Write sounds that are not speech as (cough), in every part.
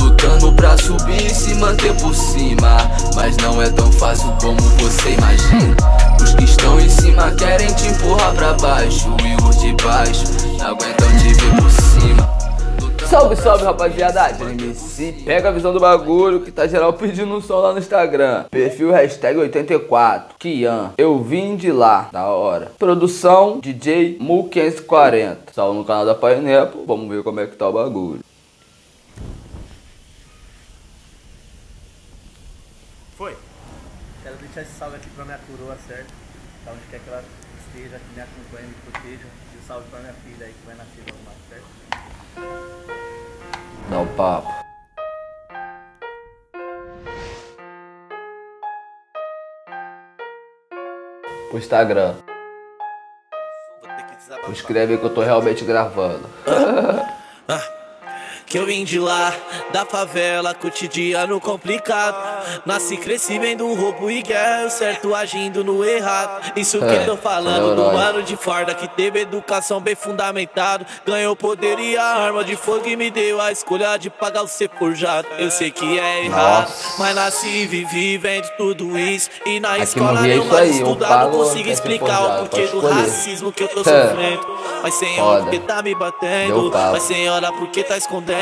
Lutando pra subir e se manter por cima. Mas não é tão fácil como você imagina. Os que estão em cima querem te empurrar pra baixo. E os de baixo não aguentam te ver por cima Salve, salve rapaziada, MC Pega a visão do bagulho que tá geral pedindo um som lá no Instagram. Perfil hashtag 84 Kian, eu vim de lá, da hora. Produção DJ Mu540 Salve no canal da Painepo, vamos ver como é que tá o bagulho. Foi. Quero deixar esse salve aqui pra minha coroa, certo? Da onde quer que ela esteja, que me acompanhe, me proteja E um salve pra minha filha aí que vai nascer logo mais, certo? Dá o papo. Pro Instagram. Escreve que eu tô realmente gravando. (laughs) Que eu vim de lá, da favela, cotidiano complicado. Nasci, cresci vendo roubo e guerra, certo agindo no errado. Isso que é, tô falando do mano de farda que teve educação bem fundamentado. Ganhou poder e a arma de fogo e me deu a escolha de pagar o ser forjado. Eu sei que é errado, Nossa. mas nasci e vivi vendo tudo isso. E na Aqui escola eu mais estudar, não consigo explicar o porquê do racismo que eu tô é. sofrendo. Mas senhora, porque tá me batendo? Mas senhora, porque tá escondendo?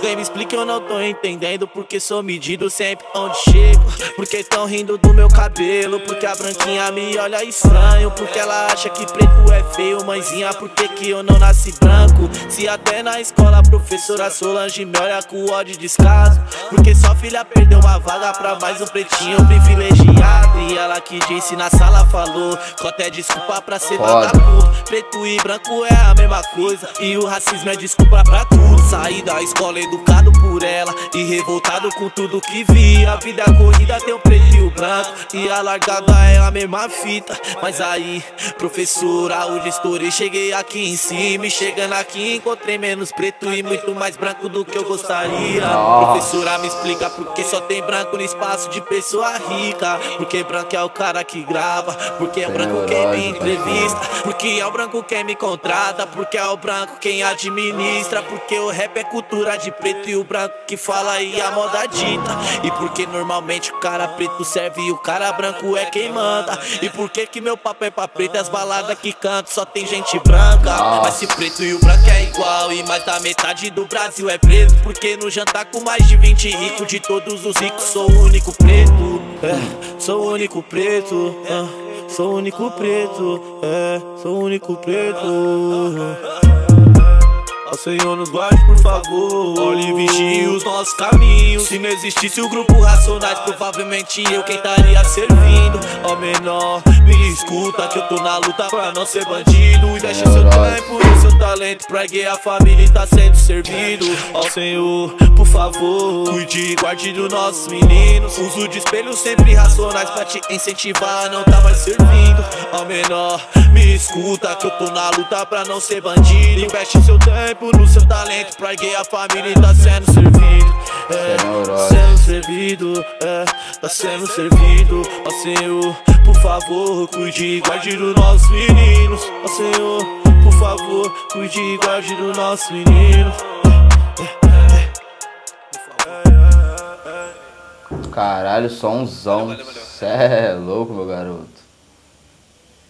Vem me explica, eu não tô entendendo. Porque sou medido sempre onde chego. Porque tão rindo do meu cabelo. Porque a branquinha me olha estranho. Porque ela acha que preto é feio. Mãezinha, por que, que eu não nasci branco? Se até na escola a professora Solange me olha com ódio e descaso. Porque sua filha perdeu uma vaga pra mais um pretinho privilegiado. E ela que disse na sala falou. Com até desculpa pra ser vagabundo. Preto e branco é a mesma coisa. E o racismo é desculpa pra tudo. Sair da escola educado por ela E revoltado com tudo que vi. A vida corrida tem o preto e o branco E a largada é a mesma fita. Mas aí, professora, hoje estourei Cheguei aqui em cima e chegando aqui Encontrei menos preto e muito mais branco do que eu gostaria. Professora, me explica por que só tem branco no espaço de pessoa rica. Porque branco é o cara que grava? Porque é o branco quem me entrevista? Porque é o branco quem me contrata? Porque é o branco quem administra? Porque o rap é cultura de preto e o branco que fala e a moda dita. E porque normalmente o cara preto serve e o cara branco é quem manda. E por que que meu papo é pra preto? As baladas que canto só tem gente branca. Mas se preto e o branco é igual e mais da metade do Brasil é preto. Porque no jantar com mais de 20 ricos, de todos os ricos sou o único preto. É, sou o único preto. É, sou o único preto. É, sou o único preto. Ó Senhor nos guarde por favor. Olhe e vigie os nossos caminhos. Se não existisse o grupo Racionais Provavelmente eu quem estaria servindo. Ó menor, me escuta que eu tô na luta pra não ser bandido. Investe seu tempo e talento Pra que a família tá sendo servido. Ó Senhor, por favor Cuide e guarde dos nossos meninos Uso de espelhos sempre racionais Pra te incentivar não tá mais servindo. Ó menor, me escuta que eu tô na luta pra não ser bandido. Investe seu tempo no seu talento Pra que a família tá sendo servido. É, sendo servido, é, tá sendo servido. Ó Senhor, por favor, cuide e guarde dos nossos meninos Ó Senhor, por favor, cuide e guarde dos nossos meninos Caralho, somzão. Cê é louco, meu garoto.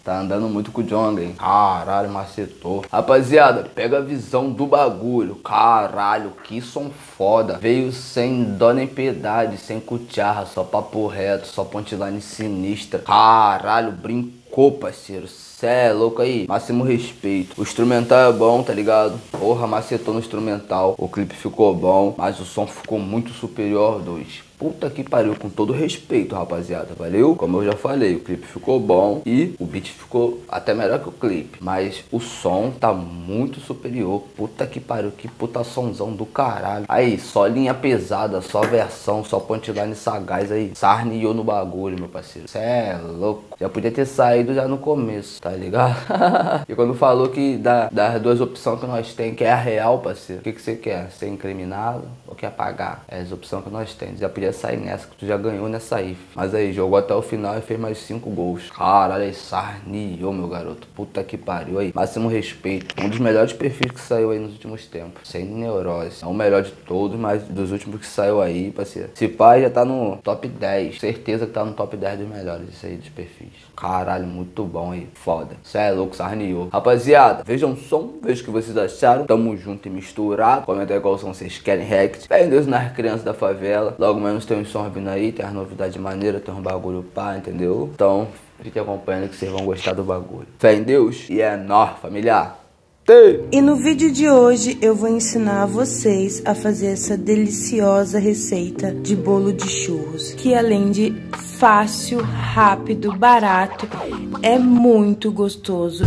Tá andando muito com o Jonga, hein? Caralho, macetou. Rapaziada, pega a visão do bagulho. Caralho, que som foda. Veio sem dó nem piedade, sem cucharra, só papo reto, só punchline sinistra. Caralho, brincou, parceiro. Cê é louco aí, máximo respeito. O instrumental é bom, tá ligado? Porra, macetou no instrumental. O clipe ficou bom, mas o som ficou muito superior dois. Puta que pariu, com todo respeito, rapaziada, valeu? Como eu já falei, o clipe ficou bom e o beat ficou até melhor que o clipe. Mas o som tá muito superior. Puta que pariu, que puta somzão do caralho. Aí, só linha pesada, só versão, só punchline sagaz aí. Sarniou no bagulho, meu parceiro. Cê é louco. Já podia ter saído já no começo, tá ligado? (laughs) e quando falou que da, das duas opções que nós tem, que é a real, parceiro, o que, que você quer? Ser incriminado ou quer pagar? É as opções que nós temos. Já podia sair nessa, que tu já ganhou nessa aí. Mas aí, jogou até o final e fez mais cinco gols. Caralho, aí sarniou, meu garoto. Puta que pariu aí. Máximo respeito. Um dos melhores perfis que saiu aí nos últimos tempos. Sem neurose. É o melhor de todos, mas dos últimos que saiu aí, parceiro. Esse pai já tá no top 10. Certeza que tá no top 10 dos melhores, isso aí dos perfis. Caralho, muito bom aí. Foda. Cê é louco, sarniou. Rapaziada, vejam o som, vejam o que vocês acharam. Tamo junto e misturado. Comenta aí qual som vocês querem react. Fé em Deus nas crianças da favela. Logo menos tem um som vindo aí, tem as novidades maneiras, tem um bagulho pá, entendeu? Então, fique acompanhando que vocês vão gostar do bagulho. Fé em Deus e é nó, familiar. E no vídeo de hoje eu vou ensinar vocês a fazer essa deliciosa receita de bolo de churros, que além de fácil, rápido, barato, é muito gostoso.